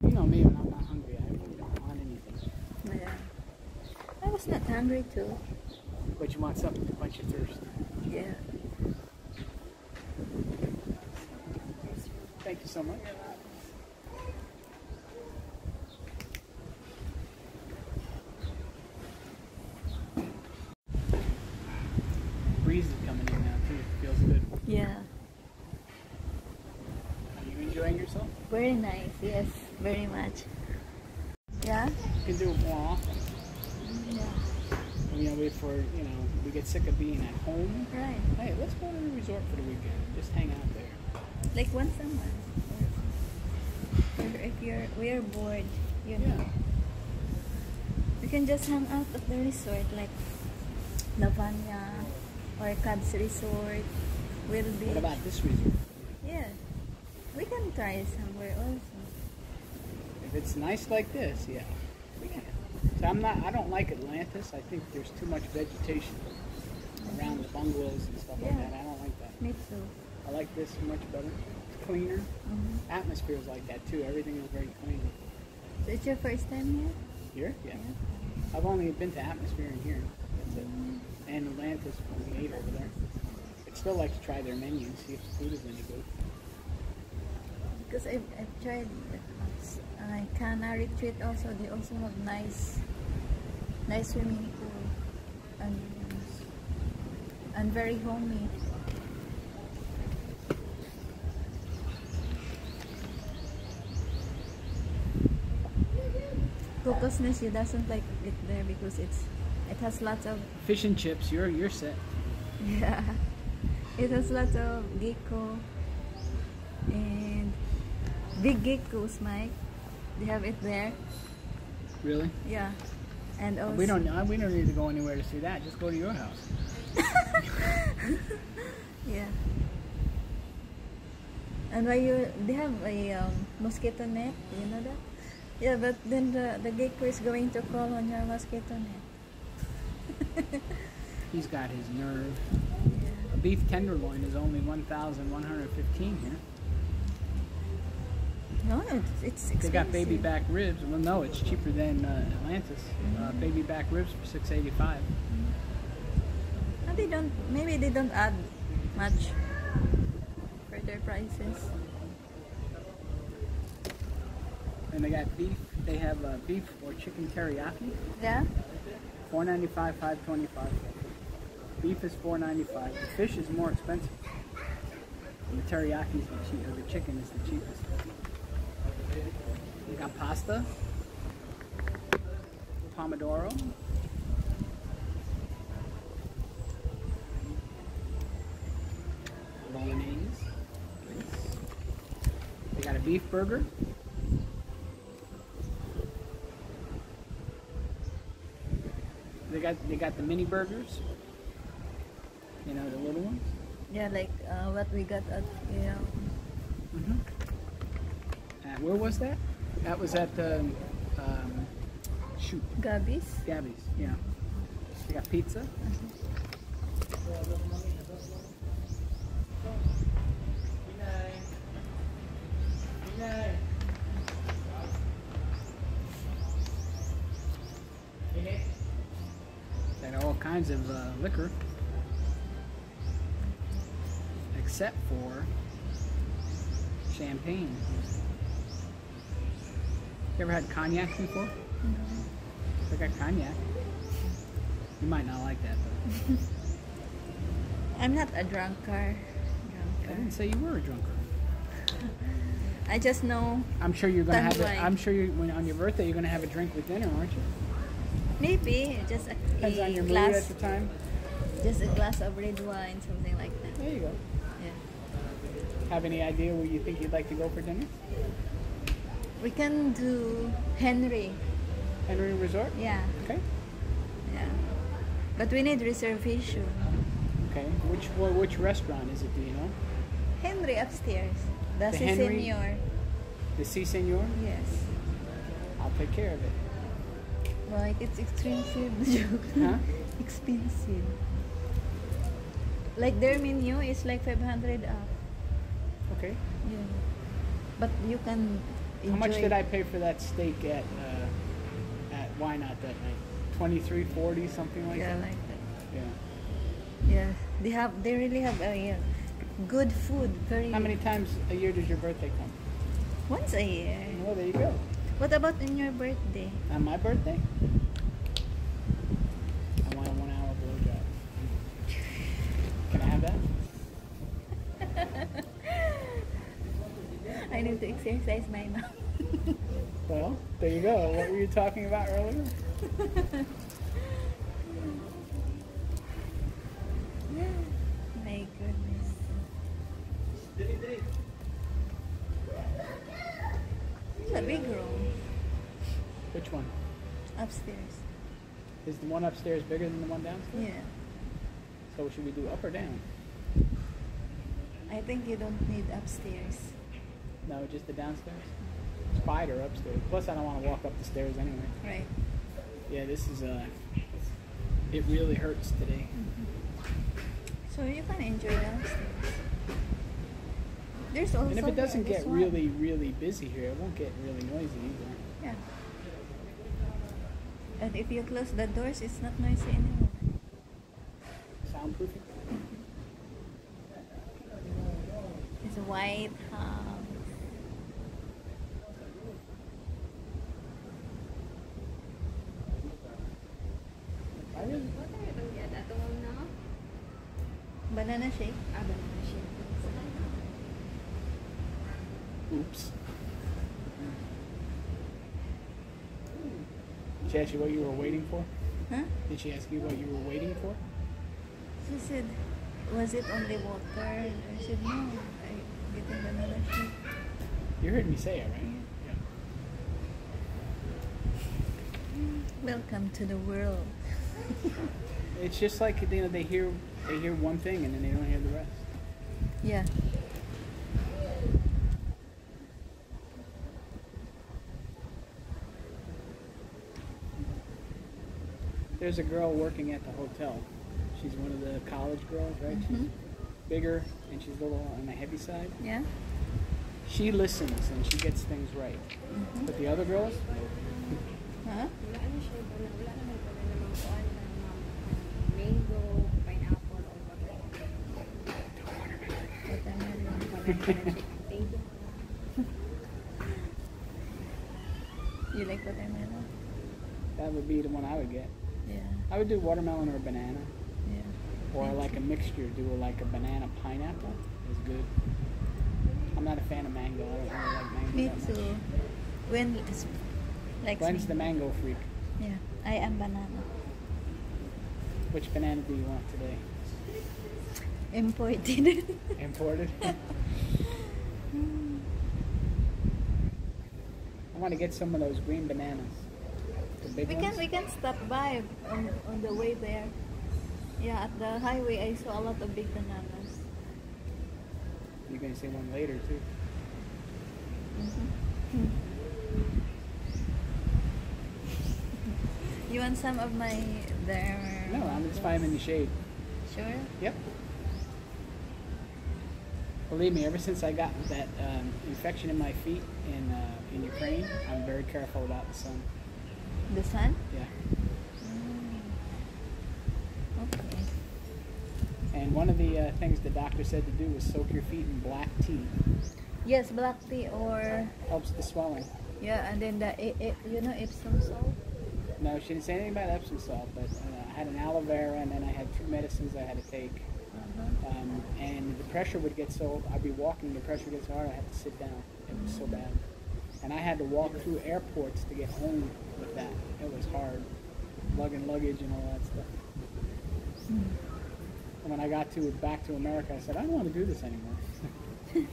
You know me when I'm not hungry, I really don't want anything. Yeah. I was not hungry too. But you want something to quench your thirst. Yeah. Thank you so much. Breeze is coming in now too. Feels good. Yeah. Are you enjoying yourself? Very nice. Yes, very much. Yeah? You can do it more often. Yeah. You know, wait for you know, we get sick of being at home. Right. Hey, let's go to the resort for the weekend. Just hang out there. Like once a month. Or if you're we are bored, you know. Yeah. We can just hang out at the resort like Lavanya or Cabs Resort. Will be What about this resort? Yeah. We can try somewhere also. It's nice like this, yeah. Yeah. So I'm not. I don't like Atlantis. I think there's too much vegetation around the bungalows and stuff like that. I don't like that. Me too. I like this much better. It's cleaner. hmm Atmosphere is like that too. Everything is very clean. So it's your first time here? Here, yeah. I've only been to Atmosphere in here. That's it. And Atlantis when we ate over there. I'd still like to try their menu and see if the food is any good. Because I've, I've tried uh, Cana Retreat also. They also have nice, nice swimming pool and and very homey. Cocos Nest, doesn't like it there because it's it has lots of Fish and chips. You're you're set. yeah. It has lots of gecko and big geckos, Mike. They have it there. Really? Yeah. And also We don't. uh, We don't need to go anywhere to see that. Just go to your house. Yeah. And why you they have a um, mosquito net, you know that? Yeah, but then the the gecko is going to crawl on your mosquito net. He's got his nerve. Yeah. A beef tenderloin is only 1,115 here. No, it's, it's expensive. They got baby back ribs. Well, no, it's cheaper than uh, Atlantis. Uh, baby back ribs for 685. And they don't. Maybe they don't add much for their prices. And they got beef. They have uh, beef or chicken teriyaki. Yeah. 495, 525. Beef is 495. The fish is more expensive. And the teriyaki is the cheap, or the chicken is the cheapest. We got pasta, pomodoro, bolognese. They got a beef burger. They got they got the mini burgers. You know the little ones. Yeah, like uh, what we got at yeah. Mm-hmm. Uh, where was that? That was at um, um, shoot Gabby's. Gabby's. Yeah. They got pizza. They had all kinds of uh, liquor, except for champagne. You ever had cognac before? I got cognac. You might not like that though. I'm not a drunkard. I didn't say you were a drunkard. I just know I'm sure you're gonna have. Tanduay. I'm sure you when on your birthday you're gonna have a drink with dinner, aren't you? maybe just a, Depends on a your mood at glass, the time. just a glass of red wine, something like that. There you go. Yeah. Have any idea where you think you'd like to go for dinner? We can do Henry. Henry Resort. Yeah, Okay. yeah. But we need reservation. Okay. Which wh- which restaurant is it? Do you know? Henry upstairs. The, The? Senor. The Si Senor. Yes. I'll take care of it. Like it's expensive. Huh? expensive. Like their menu is like 500 up. Okay. Yeah. But you can How much did I pay for that steak at uh, at Why Not that night? Twenty three forty, something like that? Yeah, that. like that. Yeah. Yeah, they have. They really have a yeah, good food. Very. How many times a year does your birthday come? Once a year. Well, there you go. What about in your birthday? On my birthday, I want a one hour blowjob. Can I have that? I need to exercise my mouth. Well, there you go. What were you talking about earlier? my goodness. It's a big room Which one? upstairs. Is the one upstairs bigger than the one downstairs? Yeah. So should we do up or down? I think you don't need upstairs. No, just the downstairs. Spider upstairs. Plus, I don't want to walk up the stairs anyway. Right. Yeah, this is uh, it really hurts today. So you can enjoy downstairs. There's also And if it doesn't get one. really, really busy here, it won't get really noisy either. Yeah. And if you close the doors, it's not noisy anymore. Soundproofing. It's a white house. I really. What are you doing at that one now? Banana shake. Ah, banana shake. Oops. Did she ask you what you were waiting for? Huh? Did she ask you what you were waiting for? She said, was it only water? I said, no, I getting banana shake. You heard me say it, right? Welcome to the world. It's just like you know they hear they hear one thing and then they don't hear the rest. Yeah. There's a girl working at the hotel. She's one of the college girls, right? She's Mhm. bigger and she's a little on the heavy side. Yeah? She listens and she gets things right. Mhm. But the other girls, Huh? Mango, pineapple, or. Watermelon. Thank you. You like watermelon? that would be the one I would get. Yeah. I would do watermelon or banana, Yeah. or like a mixture. Do like a banana pineapple is good. I'm not a fan of mango. I don't really like mango Me too. When is like When's the mango freak? Yeah. I am banana. Which banana do you want today? Imported. Imported? I want to get some of those green bananas. We ones. can we can stop by on, on the way there. Yeah, at the highway I saw a lot of big bananas. You're going to see one later too. Mm-hmm. You some of my there? No, I'm just fine in the shade. Sure. Yep. Believe me, ever since I got that um, infection in my feet in uh, in Ukraine, I'm very careful about the sun. The sun. Yeah. Mm. Okay. And one of the uh, things the doctor said to do was soak your feet in black tea. Yes, black tea or Helps the swelling. yeah, and then the i i you know Epsom salt. No, she didn't say anything about Epsom salt, but uh, I had an aloe vera and then I had two medicines I had to take. Uh-huh. Um, and the pressure would get so, I'd be walking, the pressure gets so hard, I had to sit down. It was so bad. And I had to walk through airports to get home with that. It was hard. Lugging luggage and all that stuff. Mm. And when I got to back to America, I said, I don't want to do this anymore.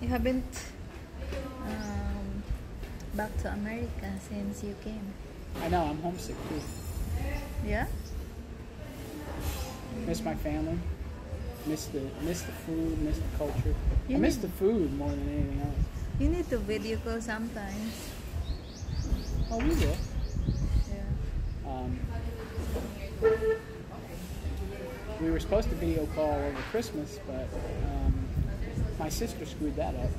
You haven't back to America since you came. I know, I'm homesick too. Yeah. Miss my family. Miss the miss the food, miss the culture. I miss the food more than anything else. You need to video call sometimes. Oh, we will. Yeah. Um, we were supposed to video call over Christmas, but um, my sister screwed that up.